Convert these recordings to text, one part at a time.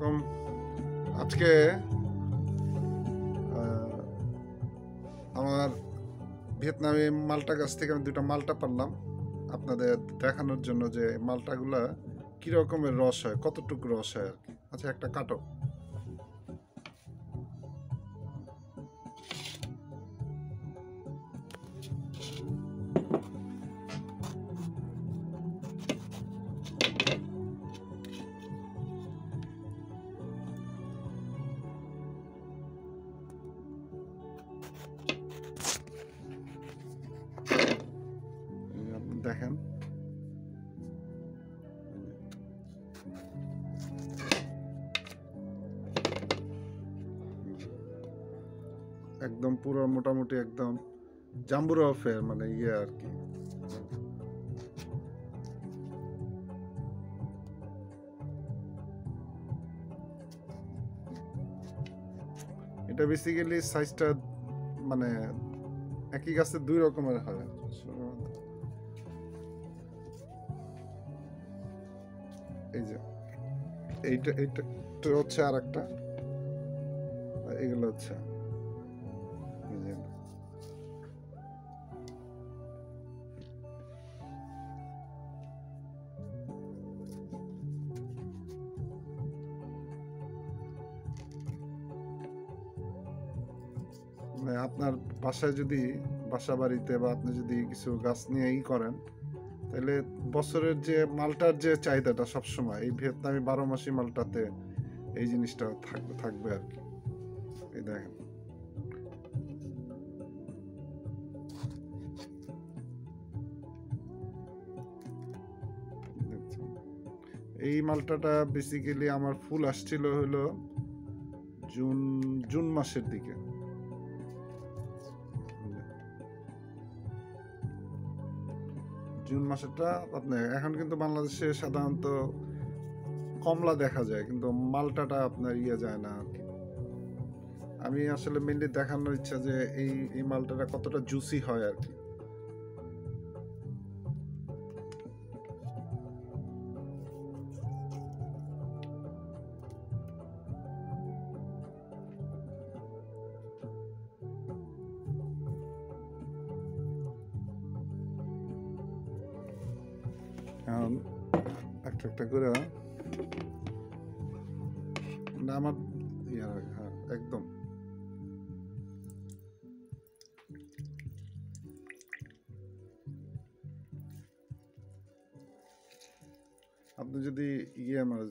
এরকম আজকে আমার ভিয়েতনামি মালটা গাছ থেকে আমি দুটা মালটা পারলাম আপনাদের দেখানোর জন্য যে মালটাগুলা কীরকমের রস হয়, কতটুকু রস হয় আর কি। আচ্ছা একটা কাটো। দেখেন একদম পুরো মোটামুটি একদম জাম্বুরা ফের মানে ইয়ে আর কি। এটা বেসিক্যালি সাইজটা মানে একই গাছে দুই রকমের হয়। এই যে, এইটা এইটা হচ্ছে আর একটা এগুলো হচ্ছে মানে আপনার বাসায় যদি বাসা বাড়িতে বা আপনি যদি কিছু গাছ নিয়ে ই করেন তাহলে বছরের যে মালটার যে চাহিদাটা সবসময়, এই ভিয়েতনামি বারো মাসি মালটাতে এই জিনিসটা থাকবে থাকবে আর কি। এই দেখেন। এই মালটাটা বেসিক্যালি আমার ফুল আসছিল হলো জুন জুন মাসের দিকে। জুন মাসেরটা, আপনি, এখন কিন্তু বাংলাদেশে সাধারণত কমলা দেখা যায়, কিন্তু মালটাটা আপনার ইয়ে যায় না আর কি। আমি আসলে মেনলি দেখানোর ইচ্ছা যে এই এই মালটাটা কতটা জুসি হয় আর কি। এখন একটা একটা করে না আমার হ্যাঁ একদম। আপনি যদি ইয়ে আমার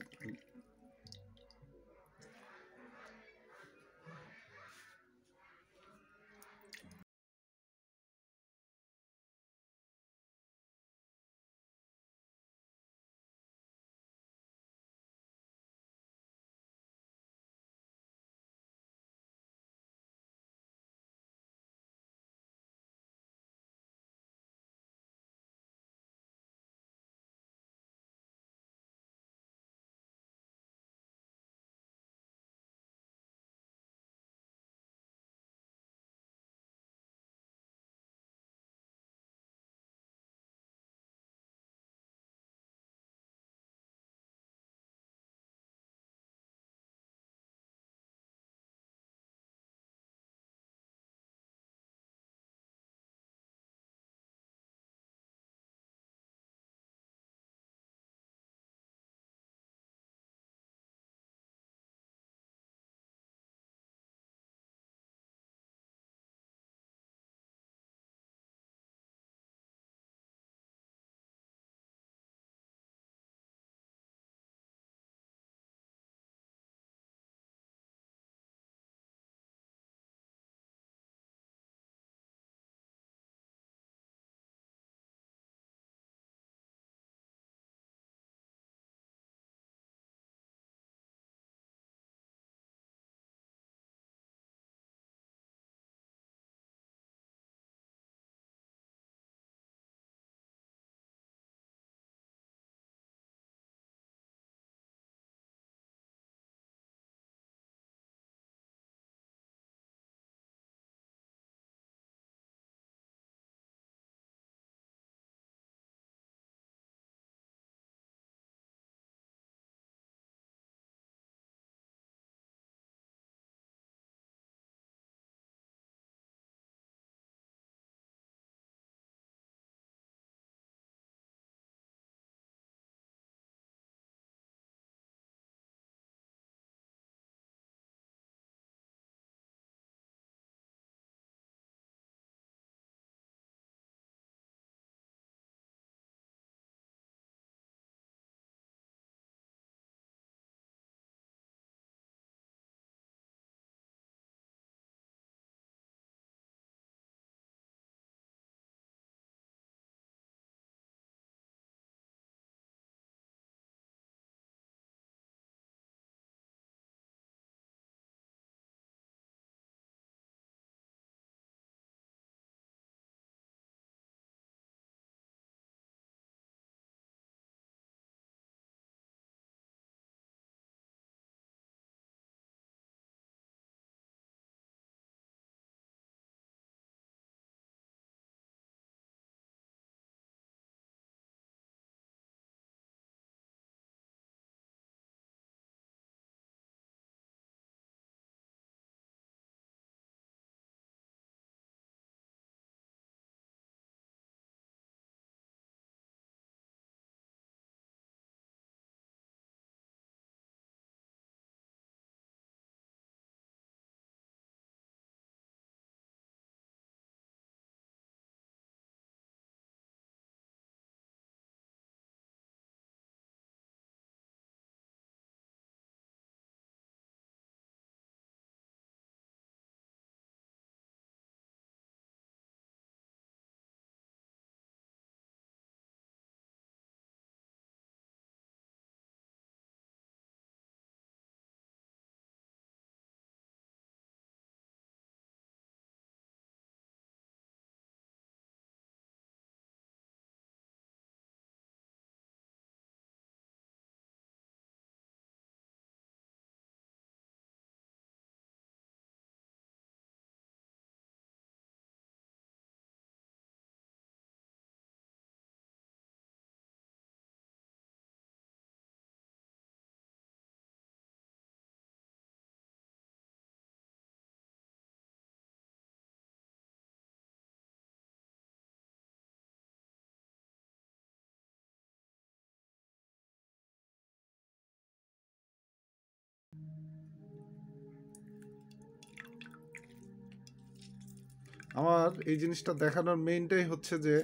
আমার এই জিনিসটা দেখানোর মেইনটাই হচ্ছে যে,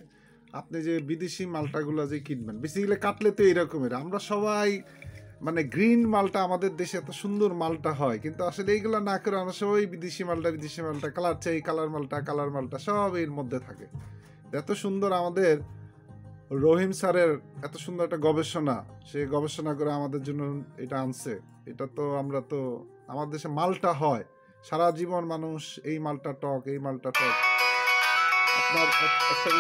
আপনি যে বিদেশি মালটাগুলো যে কিনবেন বেসিক্যালি কাটলে তো এরকমের আমরা সবাই মানে গ্রিন মালটা আমাদের দেশে এত সুন্দর মালটা হয়, কিন্তু আসলে এইগুলো না করে আমরা সবাই বিদেশি মালটা বিদেশি মালটা কালার চাই কালার মালটা কালার মালটা, সব এর মধ্যে থাকে। এত সুন্দর আমাদের রহিম স্যারের এত সুন্দর একটা গবেষণা, সে গবেষণা করে আমাদের জন্য এটা আনছে। এটা তো আমরা তো, আমাদের দেশে মালটা হয়। সারা জীবন মানুষ এই মালটা টক এই মালটা টক। আপনার একটা